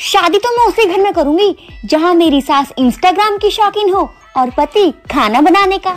शादी तो मैं उसी घर में करूँगी, जहाँ मेरी सास इंस्टाग्राम की शौकीन हो और पति खाना बनाने का।